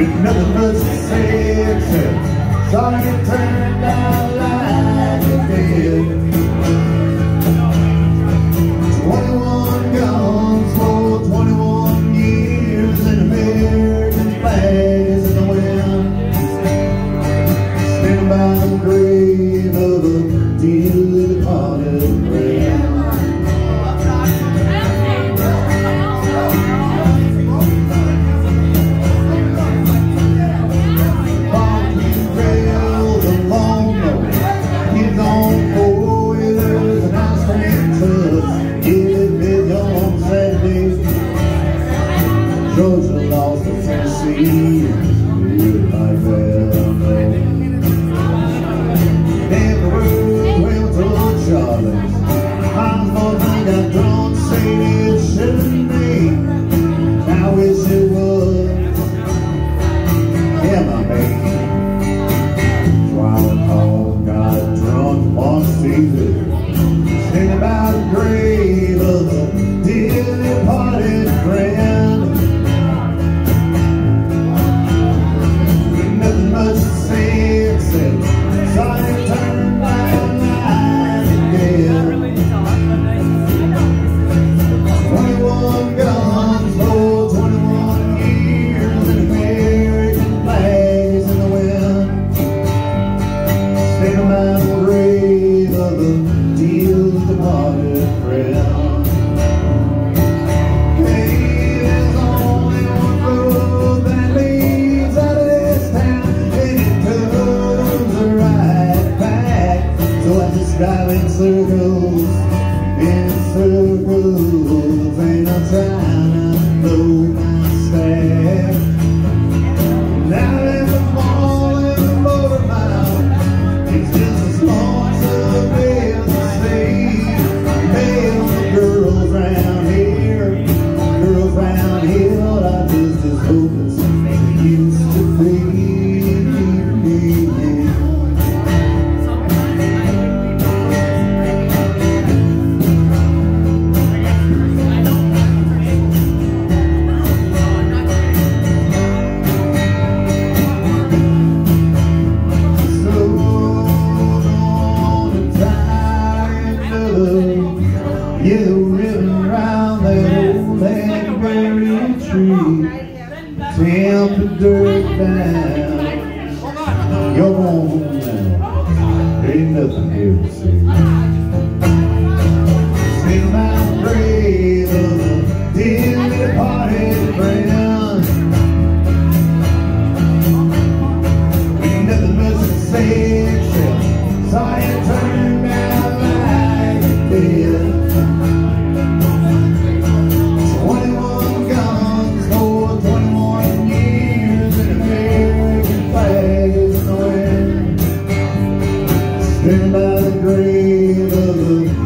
with nothing but say except, sorry it turned out like it did. the road. up the dirt bag. By the grave of the